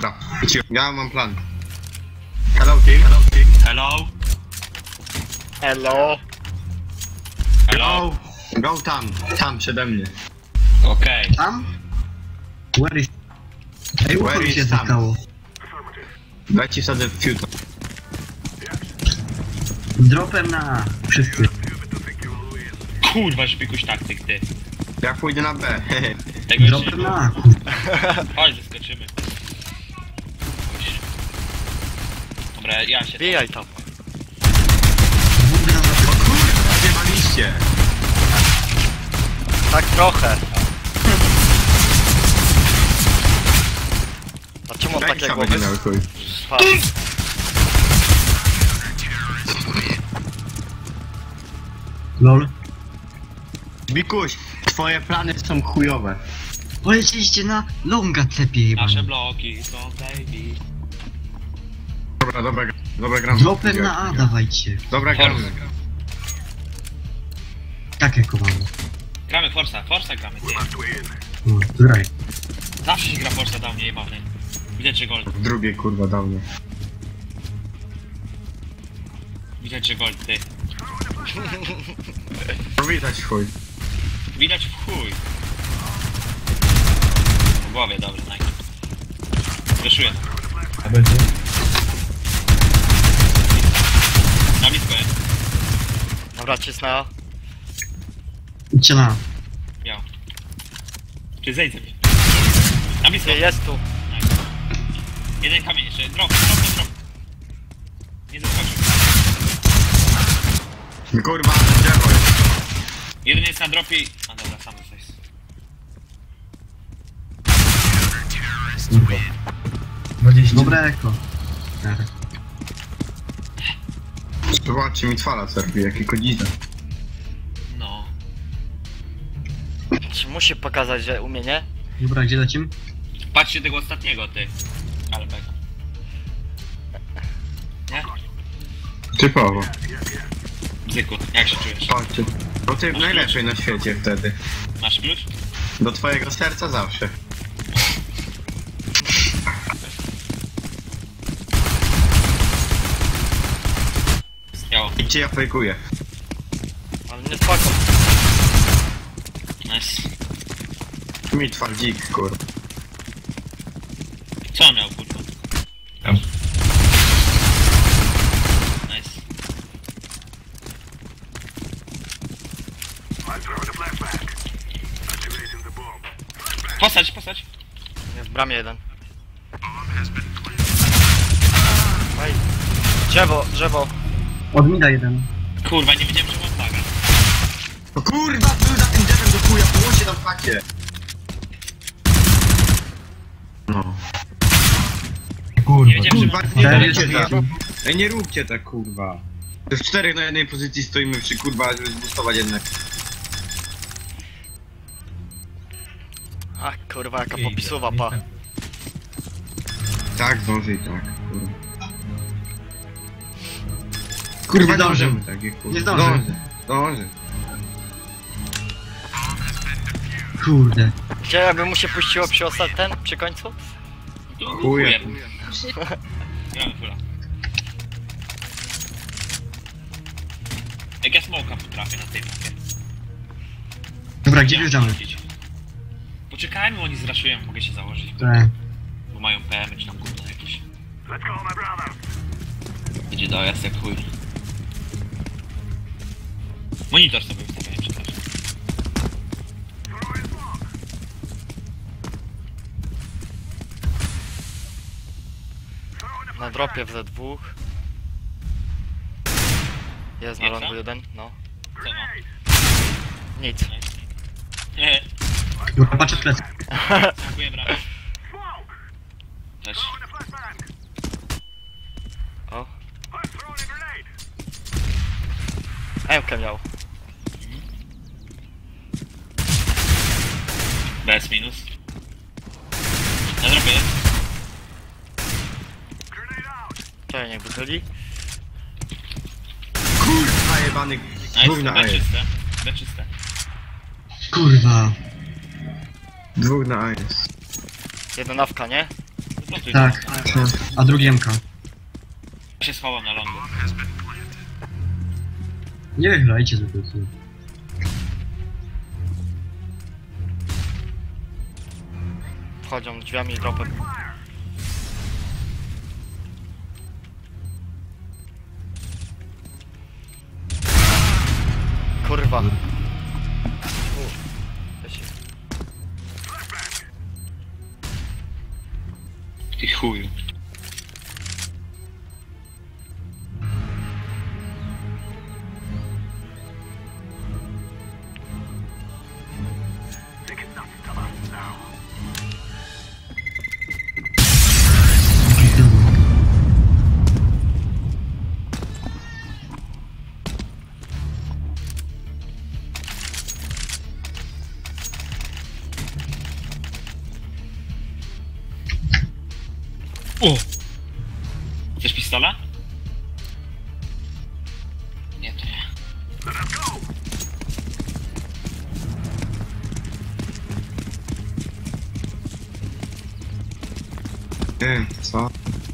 Dobra. Ja mam plan. Hello team, hello team. Hello? Hello. Hello? Go tam, tam przede mnie. Okej. Tam? Where is... Ej, Where is się Sam? zatkało. Dajcie sobie fiuta. Dropem na. Wszyscy. Kurwa, szpikuś taktyk, ty. Ja pójdę na B. hehe. Tego Dropem na. Chodź, zeskoczymy. Dobra, ja się... Bijaj tam. Na. O kurwa, zjebaliście. Tak trochę. A czemu on Jak takie sam głowy? będzie miał chuj. Spadł? Lol. Mikuś, twoje plany są chujowe. Polecieliście na longa cepie Nasze bloki są baby. Dobra, dobra, dobra gram. Dropem na A dawajcie. Dobra gramy. Tak jako mamy. Gramy Forza, Forza gramy, ty. No, graj. Zawsze się gra Forza dał mnie jebany. Widać, że gold. W drugiej kurwa dawno. Widać, że gold, ty. No widać chuj. Widać w chuj. W głowie, dobrze, Nike. Wyszuję. A będzie? Na blisko jest. Dobra, cisnę. Idźcie na A. Biał. Czy zejdź ze mnie. Na blisko. Jest tu? Nice. Jeden kamień jeszcze. Drop, drop, drop. Nie zaskoczył. Kurwa, drzewo jest. Jeden jest na dropie i... A dobra, sam jesteś. 20. Dobre eko. Zobaczcie mi twala serwi, jaki kodzida. No. Czy musi pokazać, że umie, nie? Dobra, gdzie lecimy? Patrzcie tego ostatniego, ty. Ale beka. Nie? Typowo. Bzyku, jak się czujesz? Patrzcie. Bo ty najlepiej na świecie wtedy. Masz klucz? Do twojego serca zawsze. Idźcie, ja fejkuję. Ale nie spoko. Nice. Mi twardzik, kurwa. Co on miał, kurwa? Tam. Nice. Postać, postać. Jest w bramie jeden. Drzewo, drzewo. Od mida jeden. Kurwa, nie wiedziałem, że mam plaga. O kurwa, był za tym drzewem do chuja, połóżcie tam pakie. No. Kurwa. Nie wiedziałem, że Kurwa, nie róbcie tak. Ej, nie róbcie tak, kurwa. To w czterech na jednej pozycji stoimy przy kurwa, żeby zbustować jednak. Ach, kurwa, jaka nie pa. Tak, zdąży i tak, kurwa. Kurwa, Nie nie zdąży. możemy takie, kurwa. Nie zdąży. Zdąży. Kurde. Gdzie jakby mu się puściło przy ostatnim, przy końcu? Chuje. Jak ja smoka potrafię na tej mapie. Dobra, gdzie wjeżdżamy? Poczekajmy, oni zraszują, mogę się założyć. Tak. Bo mają PM czy tam gówno jakieś. Będzie dojazd jak chuj. Monitor sobie ustawiałem, przepraszam. Na dropie w Z2. Jest na longu co? jeden, no. Co ma? Nic. Nie, Dobra, patrzę w plecy. dziękuję bramę. Cześć. O. Emkę miał. Bez minus. Na dropie jest. Wychyli. Kurwa, jebany. Dwóch Nice, na B A jest. czyste. B czyste. Kurwa. Dwóch na A jest. Jedna nawka, nie? Tak, na tak. A drugi MK. Ja się schowam na lądu. Nie wygrajcie z tego. Wchodzą drzwiami i dropem. Ty chuju.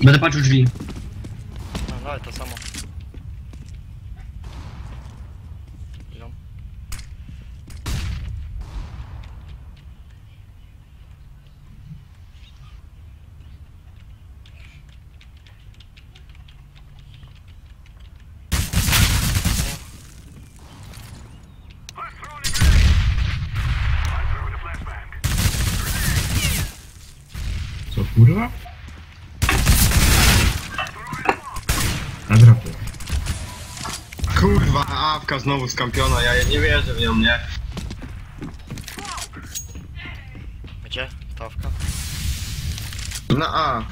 Będę patrzył drzwi. Awka znowu skampiona, ja nie wierzę w nią, nie? Gdzie? Stawka? Na A.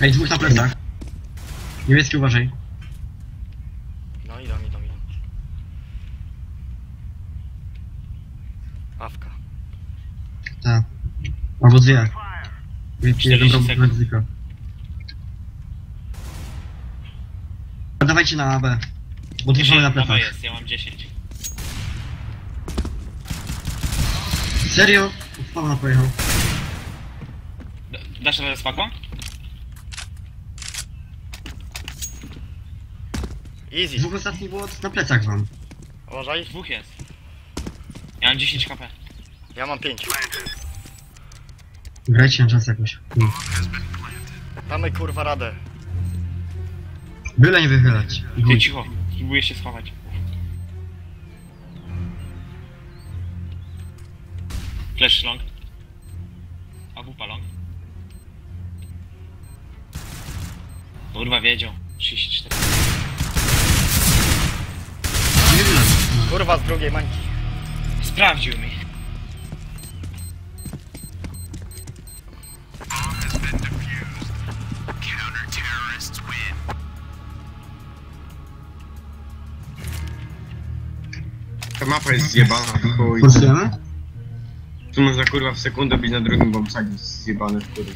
Ej, dwóch na plecach. Niemiecki uważaj. No idą, idą, idą. Awka. Tak. Albo dwie. Jeden 40 robił sekund. ryzyko. A dawajcie na AB. Bo dwóch mamy na plecach. jest, ja mam 10. Serio? Spawna pojechał. D- Dasz radę z paką? Easy. Dwóch ostatnich było na plecach wam. Uważaj. Dwóch jest. Ja mam 10 HP. Ja mam 5. Grajcie na czas jakoś. Damy kurwa radę. Byle nie wychylać. Ty cicho, próbuję się schować. Flash long. A wupa long. Kurwa wiedział. 34. Nie wychylać. Kurwa z drugiej mańki. Sprawdził mi. Ta mapa jest zjebana, chuj. Forsujemy? Tu można kurwa w sekundę być na drugim bombsadzie jest zjebany w kurwa.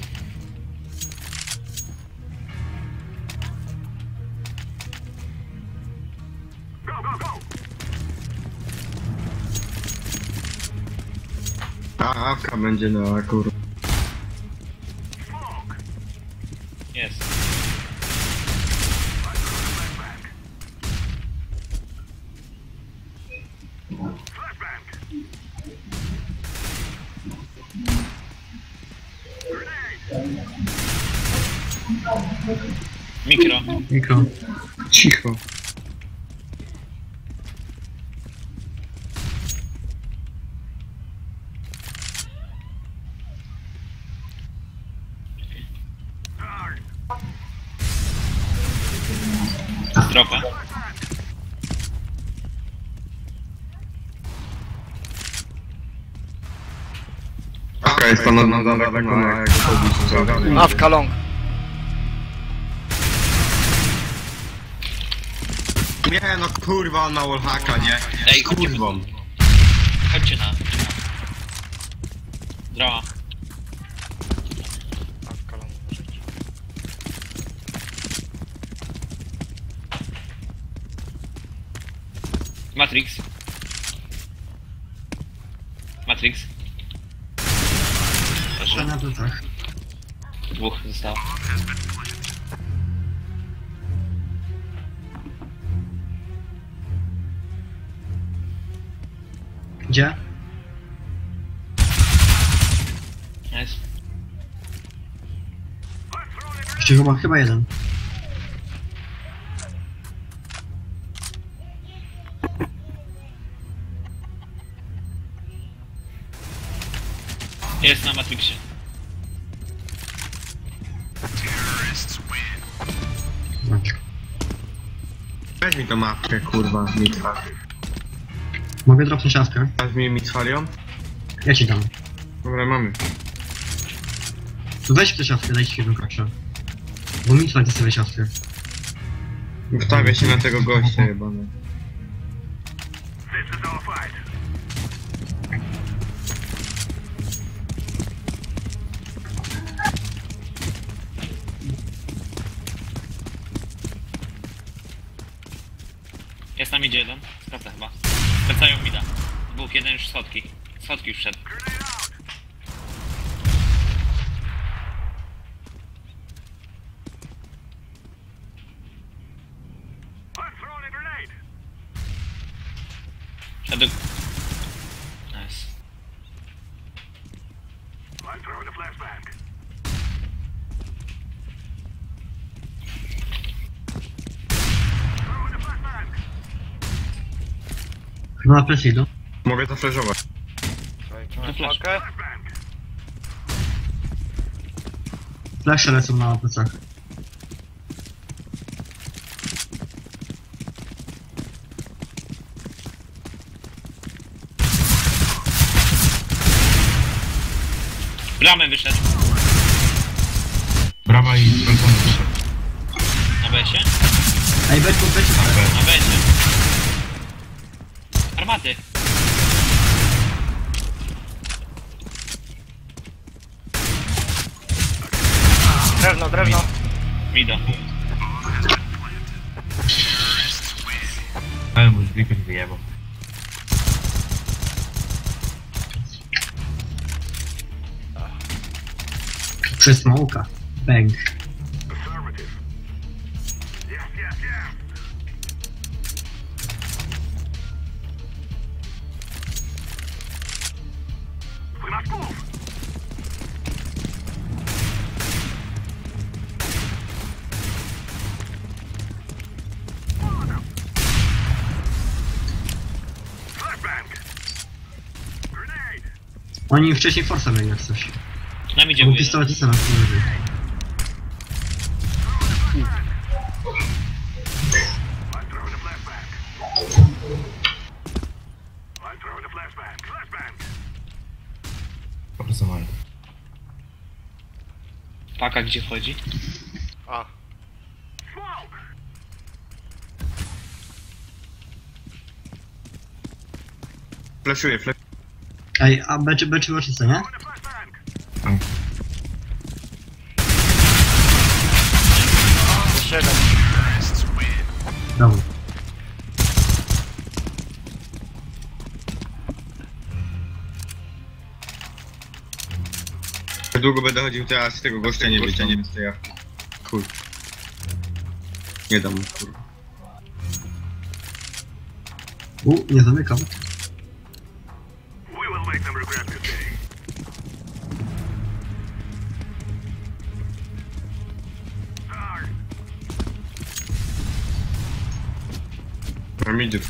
A, awka będzie na kurwa. Jest. Mikro. Cicho. Dropa. Awka jest tam na na daleko na jak to Awka long. Nie no kurwa on ma wallhacka, nie? Ej, kurwą. chodźcie na. Uważajcie. Matrix. Matrix. Proszę. na plecach. Dwóch zostało. Gdzie? Jest. Jeszcze chyba, chyba jeden. Jest na Matrixie. Weź mi tą mapkę, kurwa, mitwa. Mogę dropnąć szafkę? Dasz mi mitwalion? Ja ci dam. Dobra, mamy. To weź tę szafkę, daj ci jedną kakszę. Bo mi twardy sobie szafkę. Wstawia się na tego gościa jebany. Jest nam idzie jeden. Skraca chyba. Skracają mida. Dwóch, jeden już schodki. Schodki już wszedł. Szedł. Nice. Chyba na presję idą. Mogę zafleżować. Mamy flash. Flesze lecą na plecach. Bramę wyszedł. Brama i balkony wyszedł. Na besie? Ej, weź po plecie. Na besie. Drewno. Mida. Ale mu zlikać wyjebał. Przez smoka. Bang. Oni wcześniej forsa mieli jak coś. Nam idzie Bo jeden. pistolet jest na nas nie leży. Paka gdzie wchodzi? A, Fleszuję, flash. Ej, a beczy, beczy oczyste, nie? jeden. Dobra. Jak długo będę chodził teraz z tego gościa nie wyciągnie z tej jachty. Chuj. Nie dam mu, kurwa. U, nie zamykam. Mam idzie.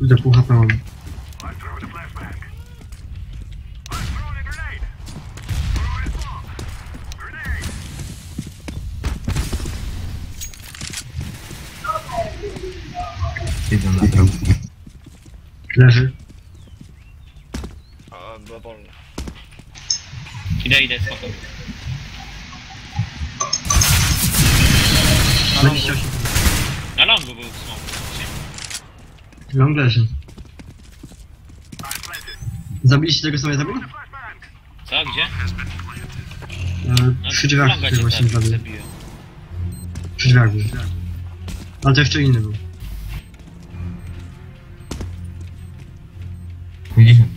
Idę pół HP mam. Siedzą na drogę. Leży. A, była wolna. Idę, idę, spoko. Na longu. 28. Na longu był smok. Long leży. Zabiliście tego sobie zabił? Co, gdzie? E, No, przy drzwiach cię właśnie zabił, zabił. zabiłem. Przy drzwiach był. Ale to jeszcze inny był. 50.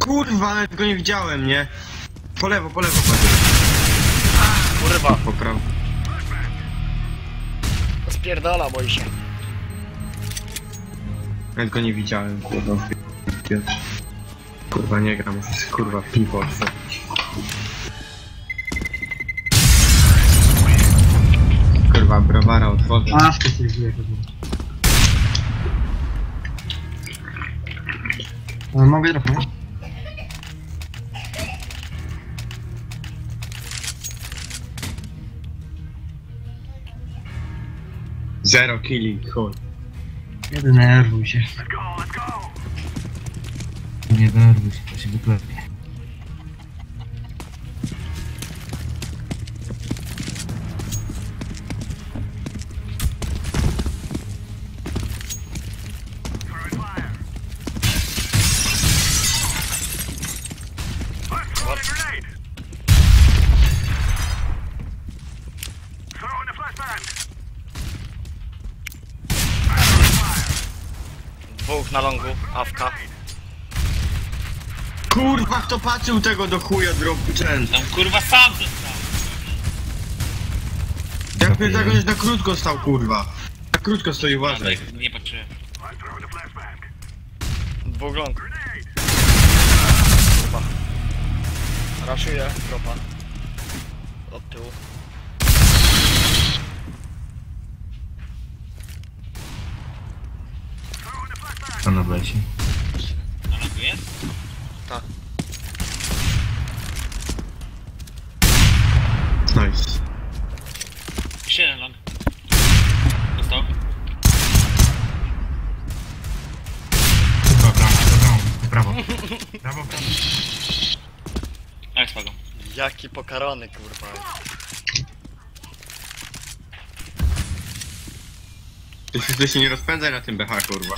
Kurwa, nawet go nie widziałem, nie? Po lewo, po lewo patrzę. Kurwa, Po prawo. Spierdala, boi się. Nawet go nie widziałem, kurwa. Kurwa, nie gram, kurwa piwo otworzyć. Kurwa, browara otworzę. A, w tej sobie żyje pewnie. E, Mogę trochę? Zero killi, chuj. Nie denerwuj się. Nie denerwuj się, to się wyklepie. Dwóch na longu, awka. Kurwa, kto patrzył tego do chuja dropu często? Tam kurwa sam został. Ja pierdolę, że na krótko stał, kurwa. Na krótko stoi, uważaj. Nie patrzyłem. Dwóch long. Kurwa. Raszuję, dropa. Od tyłu. Lesie? Na longu jest? Nice. Jeszcze jeden long. Dostał. Kurwa, brawo, brawo, brawo. Brawo, brawo. Tak, swago. Jaki pokarany, kurwa. Ty się, ty się nie rozpędzaj na tym BH, kurwa.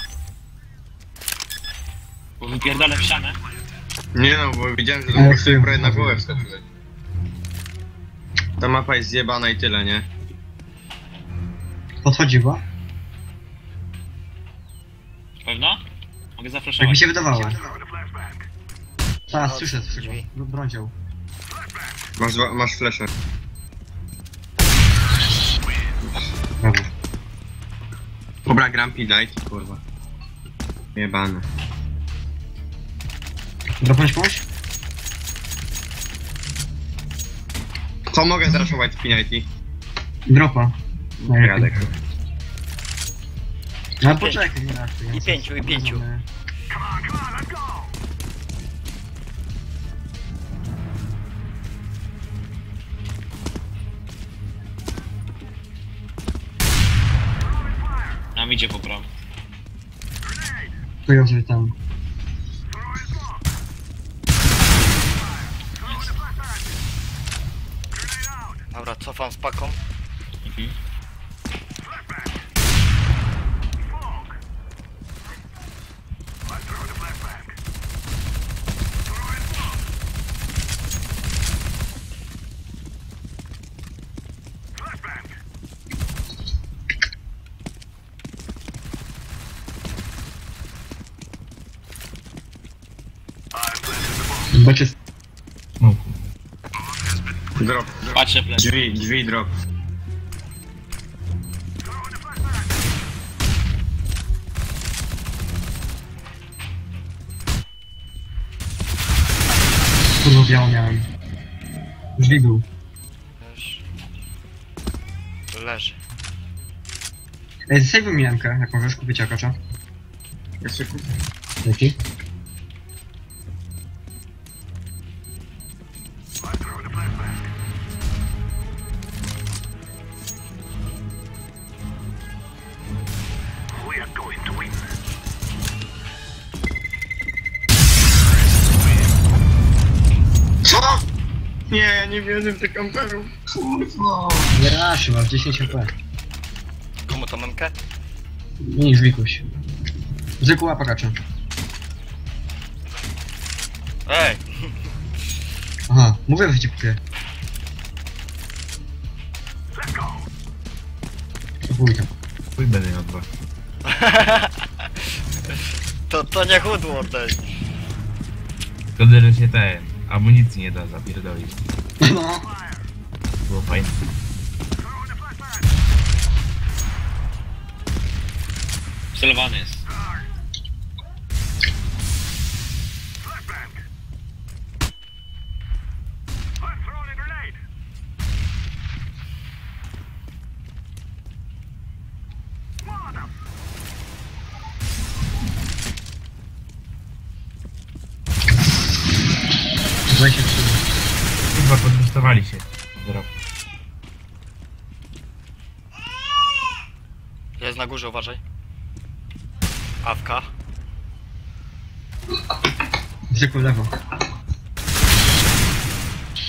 Bo wypierdolę w ścianę. Nie no, bo widziałem, że Ale to sobie prawie na głowę wskoczyłeś. Ta mapa jest zjebana i tyle, nie? Podchodziła? Pewno? Mogę Jak mi zafreszować. się wydawało. Tak, Chodź, słyszę, słyszę drzwi. Brądział. Masz, dwa- masz flesze. Brawo. Dobra, Grumpy, ci, kurwa. Jebane. Dropnąć komuś? Co mogę zraszować z Pinity? Dropa. Radek. No poczekaj, nie raz. I pięciu, i pięciu. Nam idzie po prawo. To ja sobie tam. Dobra, cofam z paką. Mhm. Bo Patrzę plec. Drzwi, drzwi, drop. Kurwa biało miałem. Drzwi był. Leży. Ej, sejwuj mi Jankę, jak możesz kupić akacza. Jeszcze kupię. Dzięki. Nie, ja wierzę w te kamperów. Kurwa. Nie rasz, masz 10 HP. Komu to memkę? Nie żwikuś. Zwykły łapakacza. Ej! Aha, mówię, że ci kupię. Chuj tam. Chuj będę miał dwa. To, to nie chudło. Szkoda, że się ten amunicji nie da zapierdolić. No. Było fajne. Celowany jest. Podbustowali się. Zero. Jest na górze, uważaj. Awka. Zwykły lewo.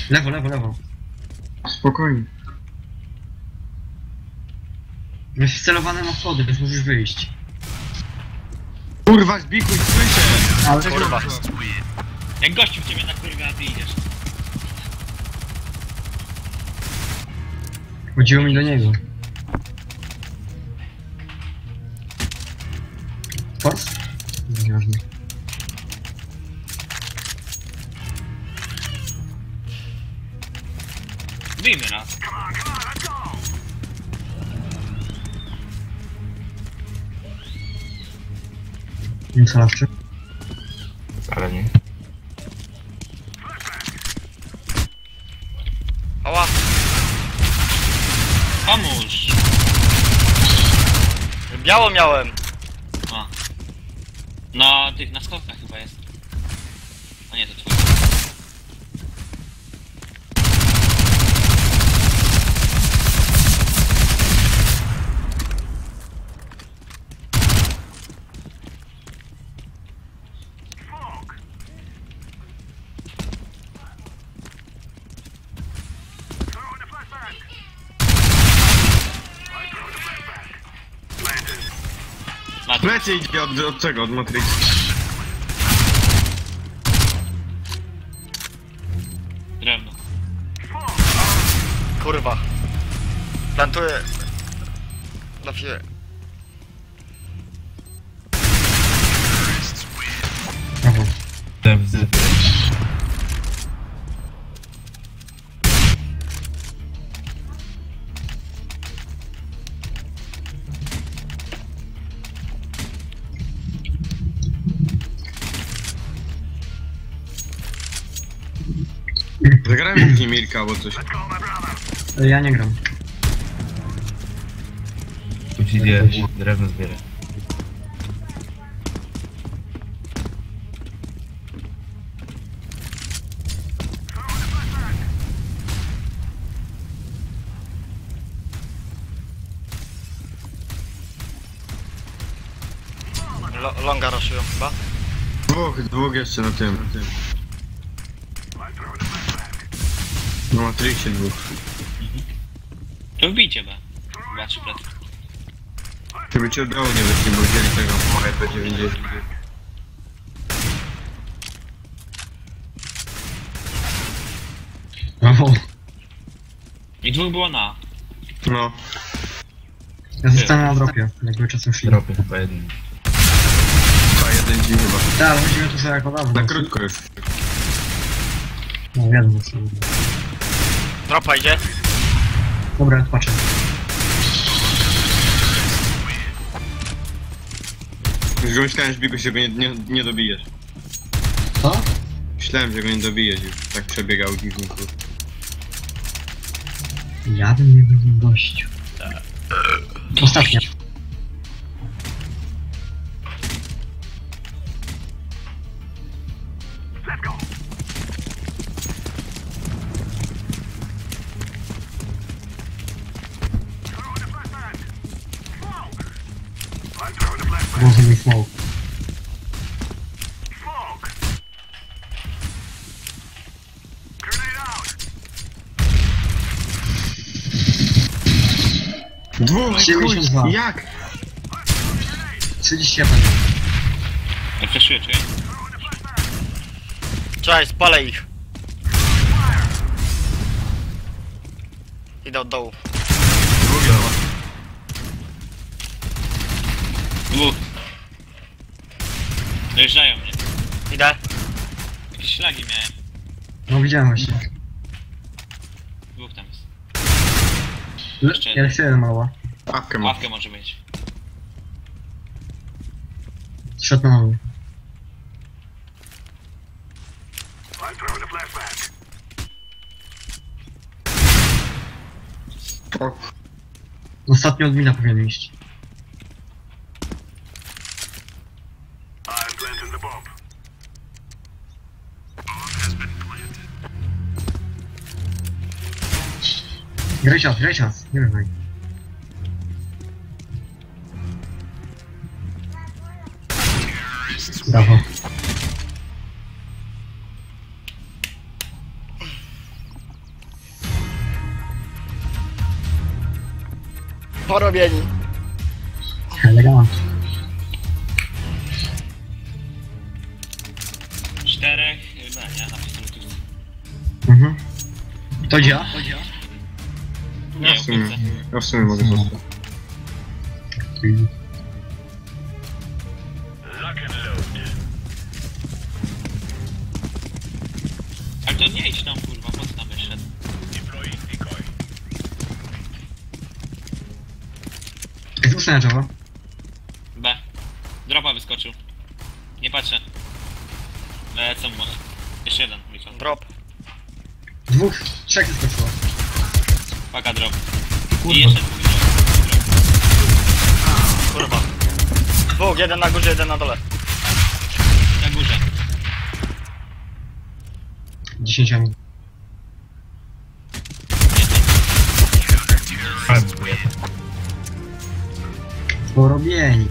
Lewo, lewo, lewo. Spokojnie. Jest wcelowane na schody, więc musisz wyjść. Kurwa, zbikuj, słyszę! Ale Kurwa. Jak gościu ciebie na kurwę, a ty idziesz. Chodziło mi do niego. Force? Nieważne. Wyjmy raz. Nie salawczy. Wcale nie. Biało miałem! A. No, tych na schodkach chyba jest. A nie, to twój. Plecy idzie od, od czego? Od Matrix. Drewno. Kurwa. Plantuję. Na chwilę. Mirka albo coś. E, Ja nie gram. Tu ci idzie drewno zbiera. Lo longa raszują chyba. Dwóch, dwóch jeszcze na tym. Na tym. Na Matrixie dwóch. To wbijcie be. Chyba trzy plety. Żeby ci od dołu nie wyszli, bo wzięli tego MP90. Brawo. I dwóch było na. No. Ja zostanę na dropie, jakby czasem szli. Dropy chyba jeden. Chyba jeden dzień chyba. Tak, ale będziemy tu sobie jak dawno. Na Dropa idzie. Dobra, patrzę. Już go myślałem, że Bigu się go nie, nie, nie dobijesz. Co? Myślałem, że go nie dobijesz już. Tak przebiegał dziwnie. kur- Jadę nie będę gościu. Ostatnia. Dwóch, 72. chuj, jak? 31. Ja flashuję, czekaj. Czekaj, spalę ich. Idę od dołu. Dwóch. Dojeżdżają mnie. Idę. Jakieś ślagi miałem. No widziałem właśnie. Dwóch tam jest. Le- Jeszcze Ja jeden mała. Awkę ma. Ławkę może mieć. Szedł na mnie. Ostatnio od mina powinien iść. Graj czas, nie wiem. Brawo. Porobieni. Elegancko. Czterech, chyba nie, na. Mhm. To dzia? To dzia? Ja w sumie, ja w sumie mogę zostać. Ale to nie idź tam kurwa, po co tam wyszedł? Jest ósma Java. B. Dropa wyskoczył. Nie patrzę. Lecą może. Jeszcze jeden, Michał. Drop. Dwóch, trzech zeskoczyło. Drop. Kurwa. Dwóch, jeden na górze, jeden na dole. Na górze. Dziesięciami. Porobieni.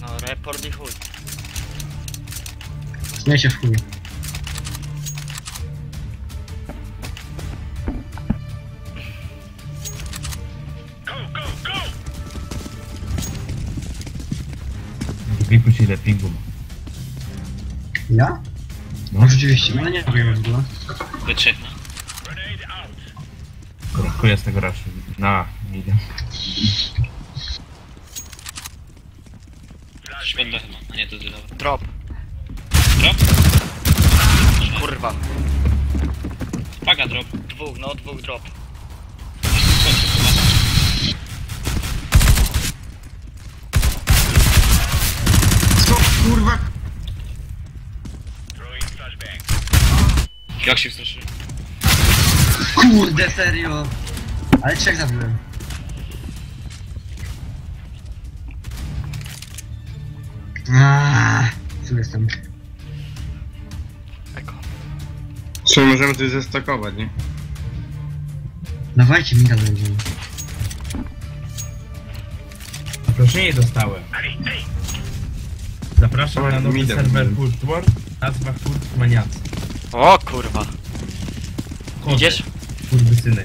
No, report i chuj. Śmiej się w chuj. Wypuść ile pingu ma. Ja? No, No rzeczywiście, no nie wiem w ogóle. Do trzech, no. brakuje z tego raszu. Na, nie idę. Świat do chyba. A nie, to. Drop. Drop? Kurwa. Paka drop. Dwóch, no, dwóch drop. Skoczył chyba. Co kurwa? Jak się wstraszył? Kurde, serio! Ale trzech zabiłem. Aaaa, tu jestem. Eko. Sumie możemy coś zestakować, nie? Dawajcie mi będziemy. Zaproszenie dostałem. Zapraszam na nowy Midem. serwer Kultwar. Nazwa Kurt Maniacy. O kurwa. Koty, Idziesz? Kurwysyny.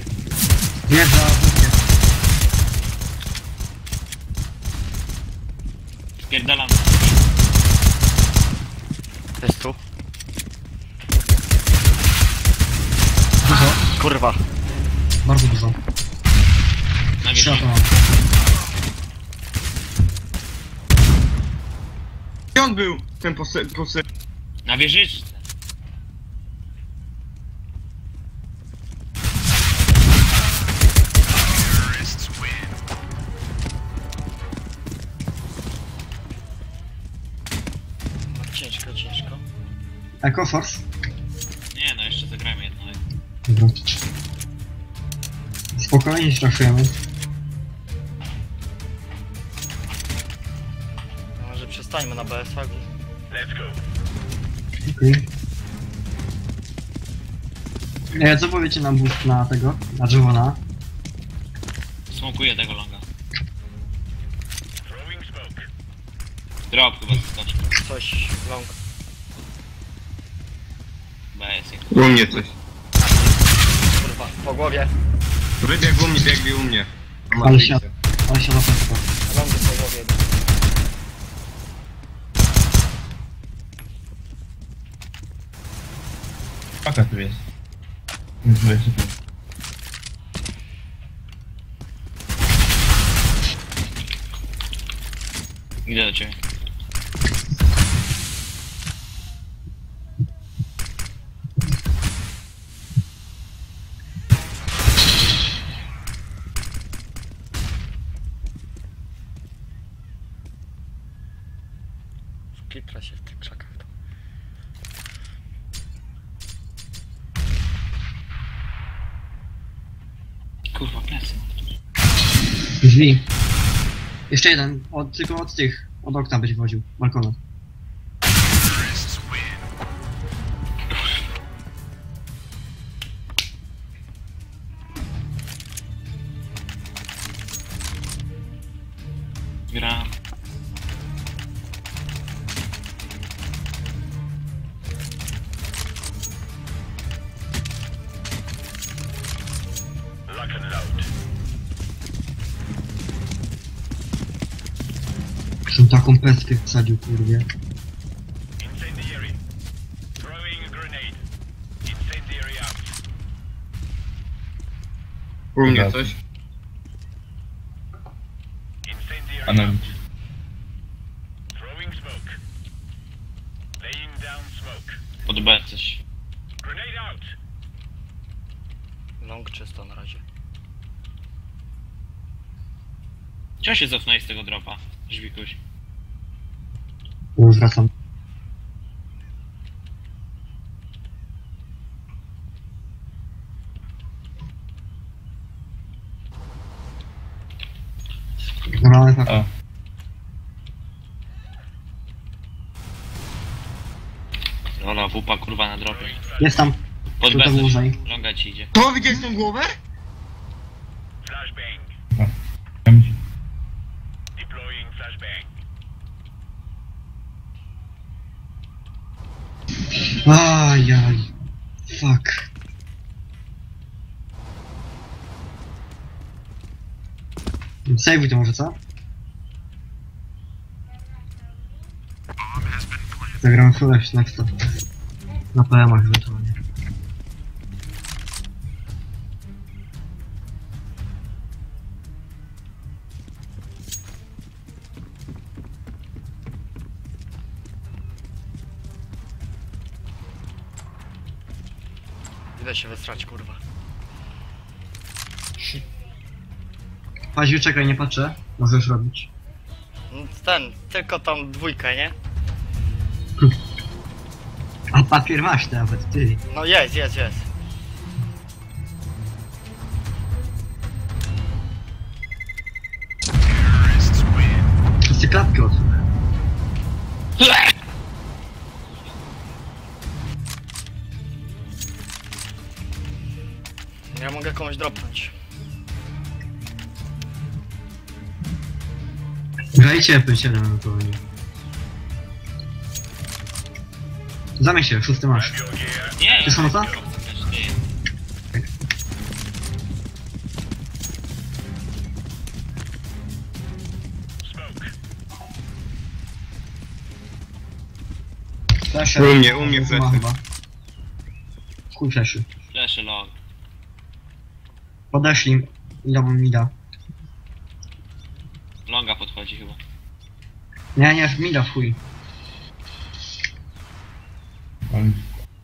Nie, za wódkę. Spierdalam. Jest tu. Dużo, Kurwa. bardzo dużo. Na Trzy wieży. to mam. Gdzie on był? Ten posy... posy... Na wieżyczce. No, ciężko, ciężko. Force? Nie no, jeszcze zagrajmy jedno. Dobra. Spokojnie straszujemy. No, może przestańmy na BS-ach. Okej. Okay. Co powiecie nam boost na tego? Na Jevona? Smokuję tego longa. Drop chyba zeskoczył. Coś long. B jest jak U mnie coś. Po głowie. Wybiegł u mnie, biegli u mnie. Na Ale się- Ale się. Na lądy po głowie. Paka tu jest. Już wiesz, że tu. Idę do ciebie. Pitra się w tych krzakach. tam. Kurwa, plecy. Drzwi. Jeszcze jeden, od, tylko od tych, od okna będzie wchodził, balkona. Wsadził, kurwie. Incendiary. Throwing a grenade. Incendiary out. U mnie Dobra. coś. Incendiary A na out. Throwing smoke. Laying down smoke. Pod B coś. Grenade out. Long czysto na razie. Czemu się cofnąłeś z tego dropa? Żwikuś. Wracam. Ale tak. O, Ola, wupa kurwa na dropie. Jest tam, Pod tu B to coś. dłużej. Ci idzie. To widziałeś tą głowę? Flashbang. tam ci. Deploying flashbang. Ajaj. Fuck. Sejwuj to może, co? Zagram Flash Nexta. Na PM-ach. Paziu, czekaj, nie patrzę. Możesz robić. Ten, tylko tą dwójkę, nie? A papier masz nawet, ty. No jest, jest, jest. Jest klatki otwórz. Ja mogę komuś dropnąć. Grajcie P7 ewentualnie. Zamień się, szósty masz. Nie! Ty samota? Flesze. U mnie, u mnie flesze. chyba. Chuj fleszy. Fleszy long. Podeszli. Ile mam mida? Longa podchodzi chyba. Nie, nie, mida w chuj. On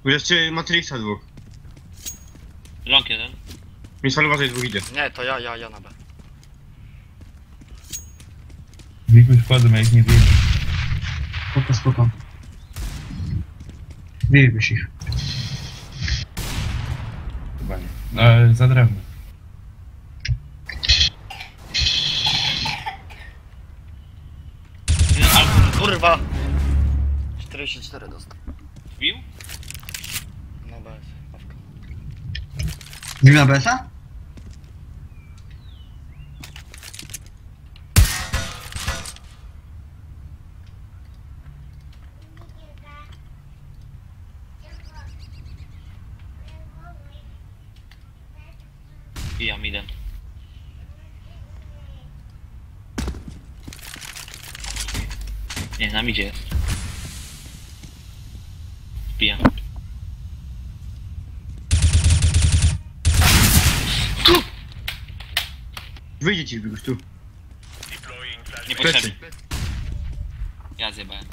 Jeszcze Matrixa dwóch. Long jeden. Misal uważaj, dwóch idzie. Nie, to ja, ja, ja na B. w wchodzą, a ich nie wyjdzie. Spoko, spoko. Wyjebiesz ich. Chyba nie. No, ale za drewno. Albo Kurwa! 44 dostał. wbił? No bez. Awka. Bił na Nie, nam idzie jest. Pijam. Wyjdzie ci już tu. Plecy. Ja zjebałem.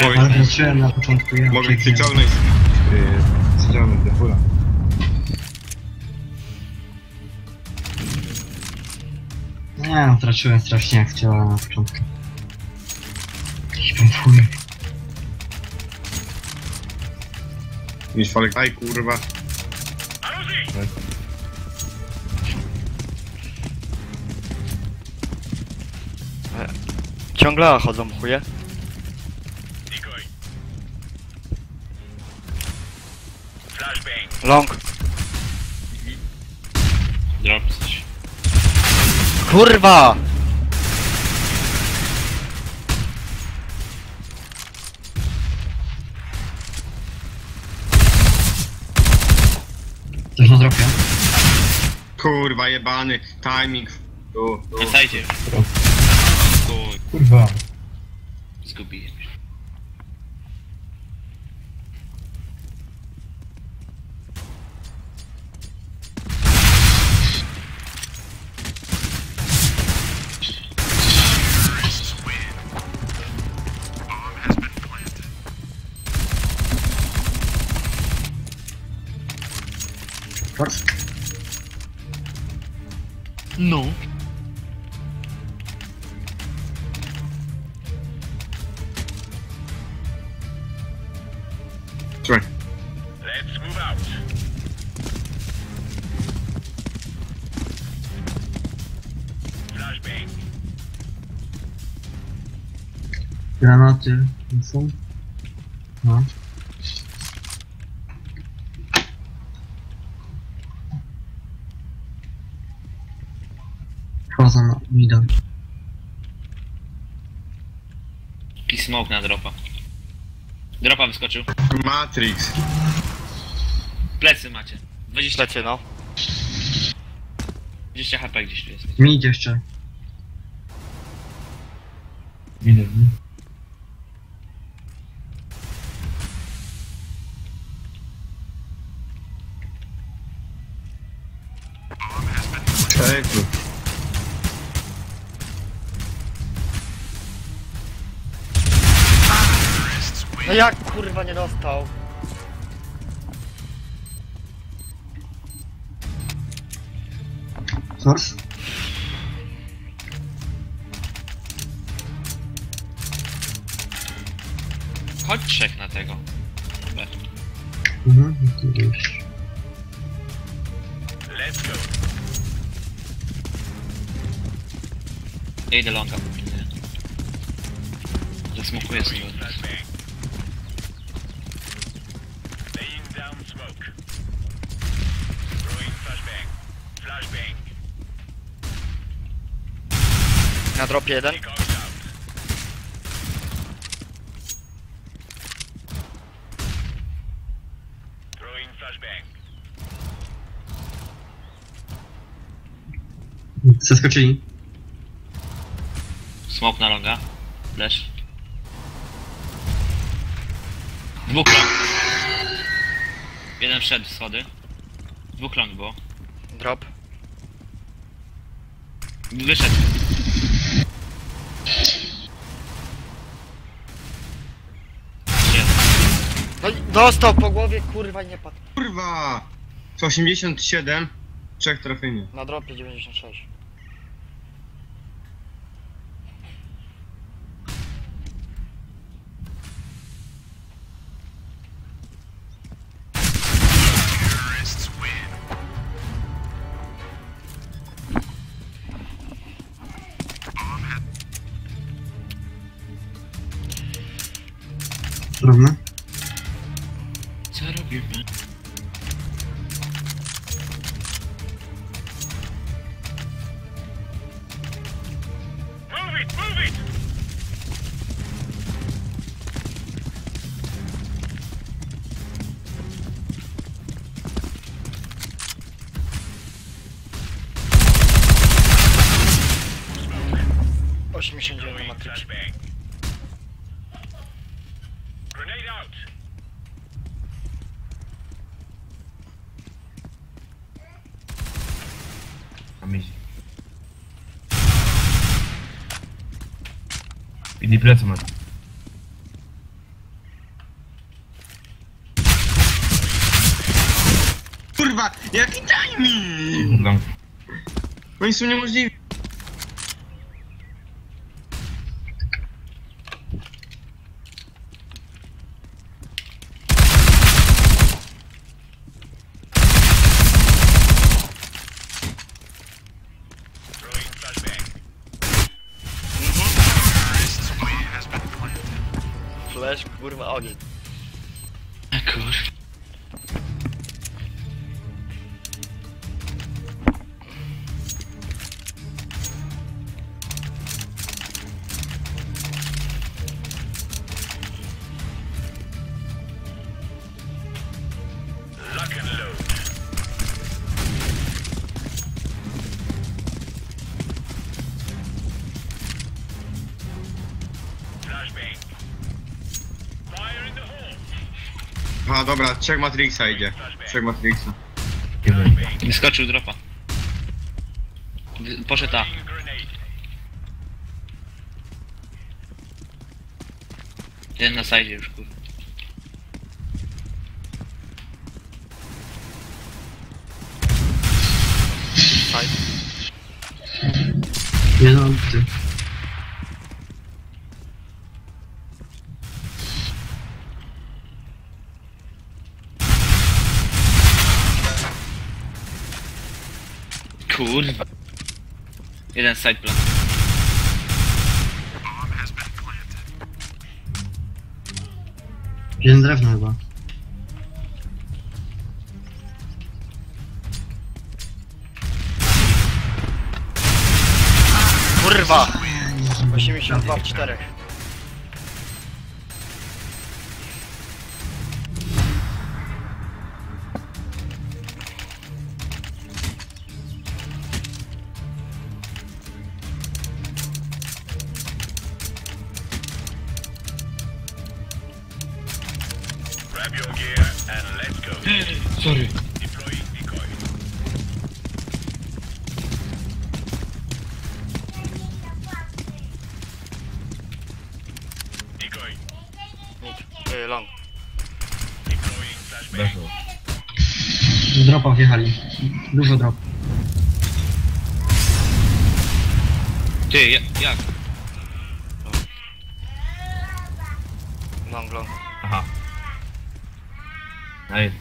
Ja Oj. Ale patrzyłem na początku, ja Mogę. Yy, przyciągnąć do fula. Nie no, traciłem strasznie jak chciałem na początku. Jakiś pan chuj. Niż falek. Aj kurwa. Arozi! Ciągle A chodzą chuje. Long. Drop coś. Kurwa! Coś na dropie. Kurwa jebany. Timing. Tu, tu. Kurwa. zgubiłem się. Force? No. Słuchaj. Let's move out. Flashbang. Granaty. Są? No. Wchodzą na mida. I smoke na dropa. Dropa wyskoczył. Matrix. Plecy macie. 20, Lecie no. 20 HP gdzieś tu jest. Mi idzie jeszcze. Widzę. Czekaj. Dostał? Source? Chodź trzech na tego. B. Mhm, to już. Let's go. Ja idę longa. Zasmokuję sobie. Na drop jeden. Zaskoczyli. Smoke na longa. Flash. Dwóch long. Jeden wszedł schody. Dwóch long było. Drop. Wyszedł. No dostał po głowie kurwa i nie padł. Kurwa. 187. Trzech trafienie. Na dropie 96. Idę plecy ma. Kurwa, jaki timing! Long. Oni są niemożliwi. Flash, kurwa, ogień. Dobra, trzech Matrixa idzie. Trzech Matrixa. Wyskoczył dropa. Wy- Poszedł A. Na sajdzie już, kur... Jeden odbity. Kurwa. Jeden drewno chyba. Kurwa! 82 w 4. Ty, ja, jak? Long, long. Aha. Ej,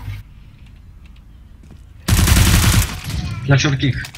Flasher kick.